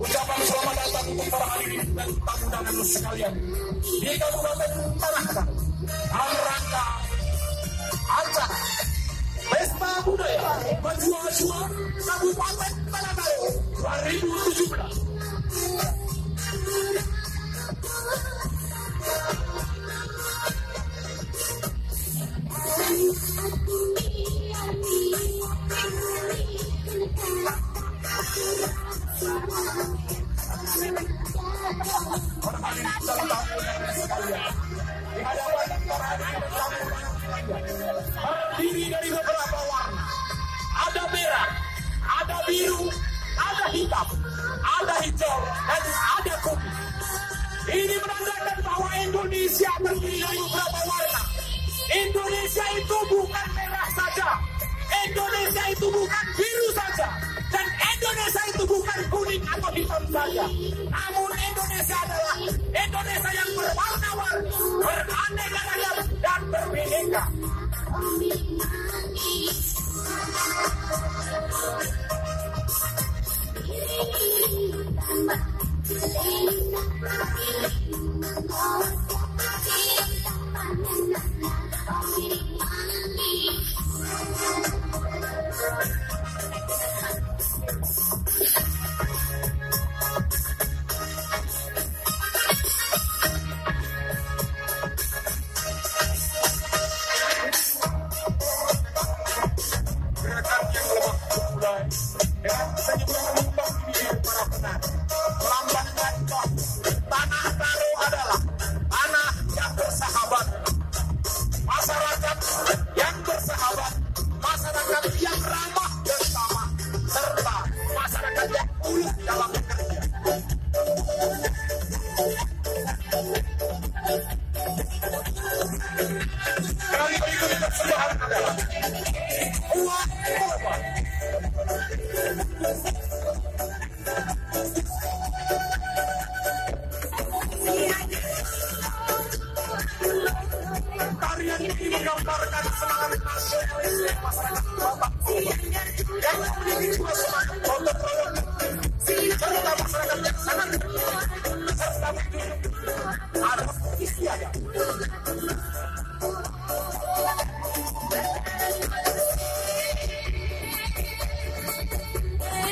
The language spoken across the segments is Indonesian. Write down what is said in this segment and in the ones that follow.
Ucapan selamat datang untuk para hadirin dan tamu-tamu sekalian. Di Kabupaten Tanah dalam rangka acara Pesta Budaya. Majua Majua Kabupaten Tanah 2017. Biru, ada hitam, ada hijau, dan ada kuning. Ini menandakan bahwa Indonesia terdiri dari beberapa warna. Indonesia itu bukan merah saja. Indonesia itu bukan biru saja. Dan Indonesia itu bukan kuning atau hitam saja. Namun Indonesia adalah Indonesia yang berwarna-warni, beraneka ragam, dan berbeda.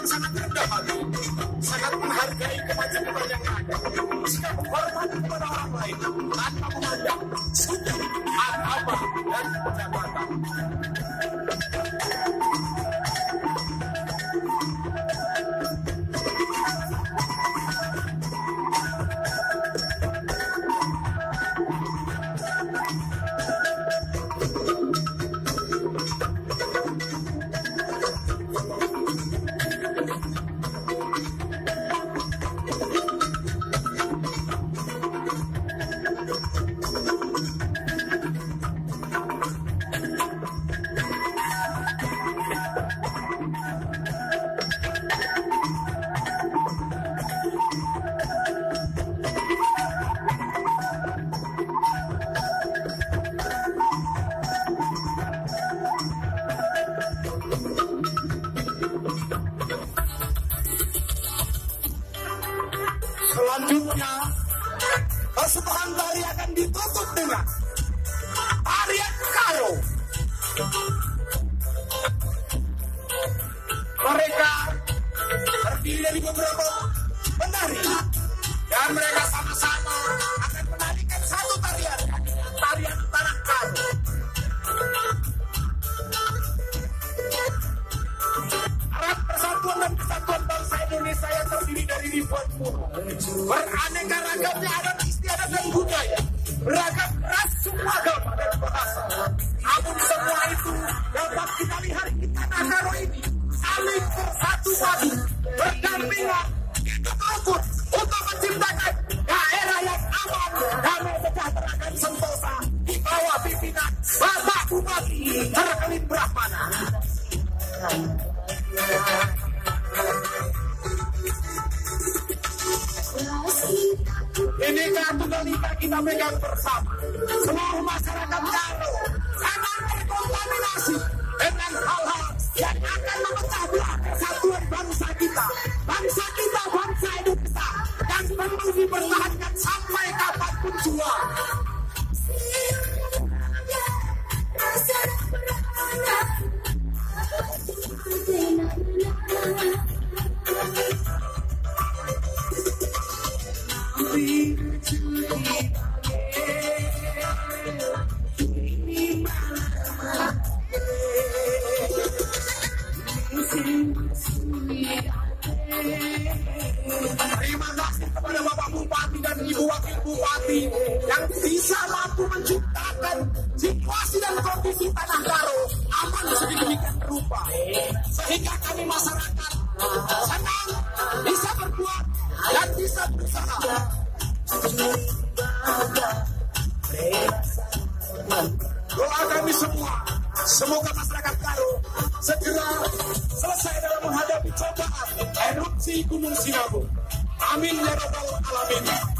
yang sangat rendah hati, sangat menghargai kemajuan yang ada, sikap hormat kepada orang lain tanpa memandang suku, agama, dan jabatan. mereka terdiri dari beberapa Bineka Tunggal Ika kita pegang bersama. Seluruh masyarakat wakil bupati yang bisa mampu menciptakan situasi dan kondisi tanah Karo aman sedemikian rupa sehingga kami masyarakat senang bisa berbuat dan bisa berusaha. Doa kami semua, semoga masyarakat Karo segera selesai dalam menghadapi cobaan erupsi Gunung Sinabung. Amin ya rabbal alamin.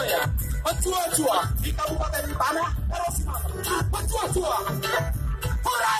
ọjọ́ yẹn ọtú ọtú a ìka bó bàtà nípa náà ẹ̀rọ sí ma ọtú ọtú a kúrẹ́